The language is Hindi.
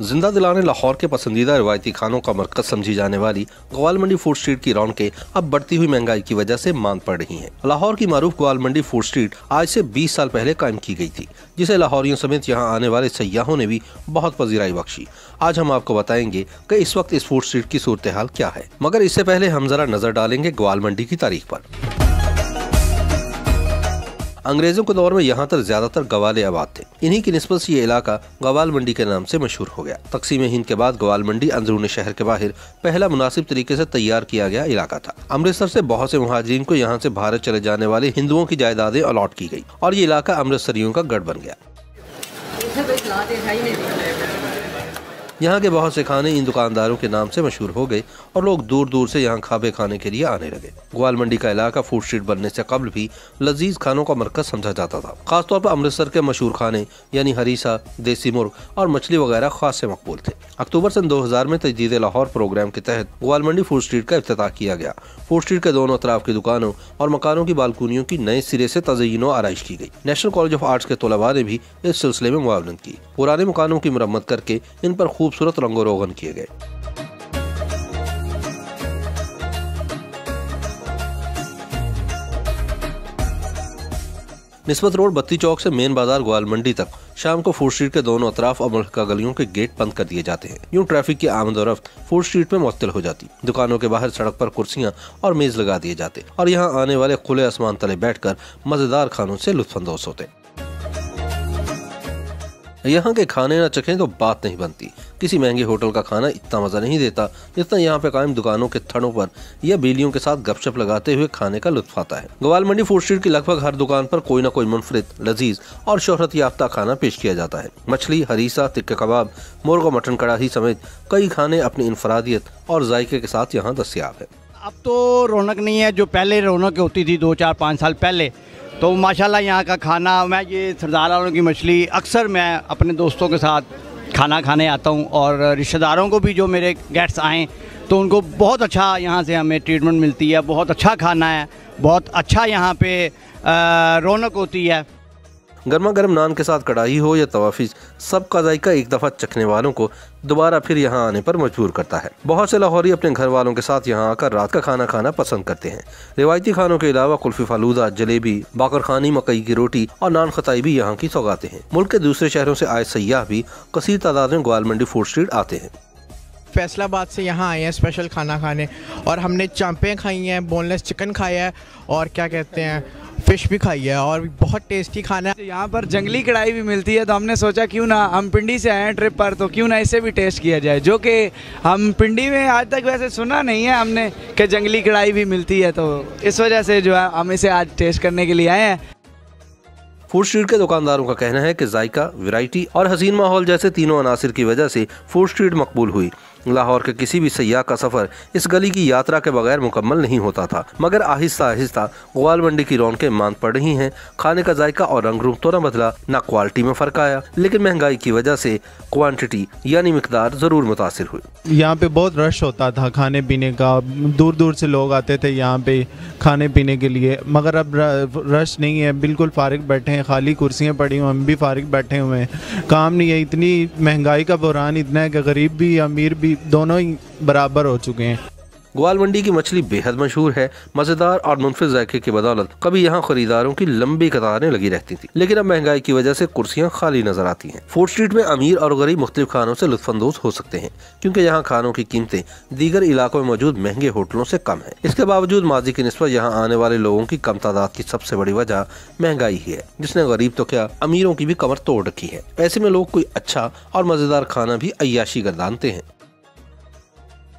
ज़िंदा दिलाने लाहौर के पसंदीदा रिवायती खानों का मरकज समझी जाने वाली ग्वाल मंडी फ़ूड स्ट्रीट की रौनकें अब बढ़ती हुई महँगाई की वजह से मान पड़ रही हैं। लाहौर की मारूफ ग्वाल मंडी फ़ूड स्ट्रीट आज से 20 साल पहले कायम की गई थी, जिसे लाहौरियों समेत यहाँ आने वाले सयाहों ने भी बहुत पजीराई बख्शी आज हम आपको बताएँगे कि इस वक्त इस फ़ूड स्ट्रीट की सूरत हाल क्या है, मगर इससे पहले हम जरा नज़र डालेंगे ग्वाल मंडी की तारीख पर अंग्रेज़ों के दौर में यहाँ तक ज़्यादातर गवाले आबाद थे। इन्हीं की नस्बत ये इलाका गवाल मंडी के नाम से मशहूर हो गया। तकसीम हिंद के बाद गवाल मंडी अंदरून शहर के बाहर पहला मुनासिब तरीके से तैयार किया गया इलाका था। अमृतसर से बहुत से महाजरीन को यहाँ से भारत चले जाने वाले हिंदुओं की जायदादें अलॉट की गई और ये इलाका अमृतसरियों का गढ़ बन गया। यहाँ के बहुत से खाने इन दुकानदारों के नाम से मशहूर हो गए और लोग दूर दूर से यहाँ खाबे खाने के लिए आने लगे। ग्वाल मंडी का इलाका फ़ूड स्ट्रीट बनने से कबल भी लजीज खानों का मरकज समझा जाता था। खासतौर पर अमृतसर के मशहूर खाने, यानी हरीसा देसी मुर्ग और मछली वगैरह खास से मकबूल थे। अक्टूबर सन 2000 में तजदीद लाहौर प्रोग्राम के तहत ग्वाल मंडी फ़ूड स्ट्रीट का अफ्ताह किया गया। फ़ूड स्ट्रीट के दोनों अतराफ की दुकानों और मकानों की बालकनियों की नए सिरे से तजयन आरइश की गई। नेशनल कॉलेज ऑफ़ आर्ट्स के तलबा ने भी इस सिलसिले में मुआवनत की। पुराने मकानों की मरम्मत करके इन पर खूबसूरत रंगो रोगन किए गए। निस्बत रोड बत्ती चौक से मेन बाज़ार ग्वाल मंडी तक शाम को फ़ूड स्ट्रीट के दोनों अतराफ और मलका गलियों के गेट बंद कर दिए जाते हैं। यूँ ट्रैफ़िक की आमदोरफ्त फ़ूड स्ट्रीट में मुअत्तल हो जाती। दुकानों के बाहर सड़क पर कुर्सियाँ और मेज लगा दिए जाते। और यहाँ आने वाले खुले आसमान तले बैठकर मज़ेदार खानों से लुत्फानंदोज होते। यहाँ के खाने न चखें तो बात नहीं बनती। किसी महँगे होटल का खाना इतना मज़ा नहीं देता, जितना यहाँ पे कायम दुकानों के थड़ों पर या बेलियों के साथ गपशप लगाते हुए खाने का लुत्फ आता है। ग्वाल मंडी फ़ूड स्ट्रीट की लगभग हर दुकान पर कोई ना कोई मुनफरद, लजीज और शोहरत याफ्ता खाना पेश किया जाता है। मछली, हरीसा, तिक्के कबाब, मुर्ग मटन कड़ाही समेत कई खाने अपनी इनफरादियत और जायके के साथ यहाँ दस्तियाब है। अब तो रौनक नहीं है, जो पहले रौनक होती थी दो चार पाँच साल पहले तो माशाल्लाह यहाँ का खाना, मैं ये सरदार वालों की मछली, अक्सर मैं अपने दोस्तों के साथ खाना खाने आता हूँ और रिश्तेदारों को भी जो मेरे गेट्स आएँ तो उनको बहुत अच्छा यहाँ से हमें ट्रीटमेंट मिलती है, बहुत अच्छा खाना है, बहुत अच्छा यहाँ पे रौनक होती है। गर्मा गर्म नान के साथ कढ़ाई हो या तवाफिज सबका जायका एक दफ़ा चखने वालों को दोबारा फिर यहाँ आने पर मजबूर करता है। बहुत से लाहौरी अपने घर वालों के साथ यहाँ आकर रात का खाना खाना पसंद करते हैं। रिवायती खानों के अलावा कुल्फी फालूदा, जलेबी बाकर खानी मकई की रोटी और नान खताई भी यहाँ की सौगाते हैं। मुल्क के दूसरे शहरों से आए सयाह भी कसीर तादाद में ग्वाल मंडी फ़ूड स्ट्रीट आते हैं। फैसलाबाद से यहाँ आए हैं स्पेशल खाना खाने और हमने चांपें खाई हैं, बोनलेस चिकन खाया है और क्या कहते हैं फ़िश भी खाई है और बहुत टेस्टी खाना है। यहाँ पर जंगली कढ़ाई भी मिलती है तो हमने सोचा क्यों ना हम पिंडी से आए हैं ट्रिप पर तो क्यों ना इसे भी टेस्ट किया जाए जो कि हम पिंडी में आज तक वैसे सुना नहीं है हमने कि जंगली कढ़ाई भी मिलती है तो इस वजह से जो है हम इसे आज टेस्ट करने के लिए आए हैं। फ़ूड स्ट्रीट के दुकानदारों का कहना है कि जायका वैरायटी और हसीन माहौल जैसे तीनों अनासर की वजह से फ़ूड स्ट्रीट मकबूल हुई। लाहौर के किसी भी सयाह का सफ़र इस गली की यात्रा के बगैर मुकम्मल नहीं होता था, मगर आहिस्ता आहिस्ता ग्वाल मंडी की रौनकें मान पड़ रही हैं। खाने का जायका और रंग रूप तो न बदला न क्वालिटी में फ़र्क आया, लेकिन महँगाई की वजह से क्वांटिटी यानी मकदार ज़रूर मुतासर हुई। यहाँ पे बहुत रश होता था खाने पीने का। दूर दूर से लोग आते थे यहाँ पे खाने पीने के लिए, मगर अब रश नहीं है। बिल्कुल फारिग बैठे हैं, खाली कुर्सियाँ पड़ी हुई हम भी फारिग बैठे हुए हैं। काम नहीं है, इतनी महँगाई का बुरान इतना है कि गरीब भी, अमीर भी दोनों ही बराबर हो चुके हैं। ग्वाल मंडी की मछली बेहद मशहूर है, मज़ेदार और मुनफिज जायके की बदौलत कभी यहाँ खरीदारों की लंबी कतारें लगी रहती थी। लेकिन अब महँगाई की वजह से कुर्सियाँ खाली नज़र आती हैं। फ़ूड स्ट्रीट में अमीर और गरीब मुख्तलिफ़ खानों से लुफानंदोज हो सकते हैं, क्योंकि यहाँ खानों की कीमतें दीगर इलाकों में मौजूद महँगे होटलों से कम है। इसके बावजूद माजी की नस्बत यहाँ आने वाले लोगों की कम तादाद की सबसे बड़ी वजह महँगाई ही है, जिसने गरीब तो क्या अमीरों की भी कमर तोड़ रखी है। ऐसे में लोग कोई अच्छा और मज़ेदार खाना भी अयाशी गर्दानते हैं।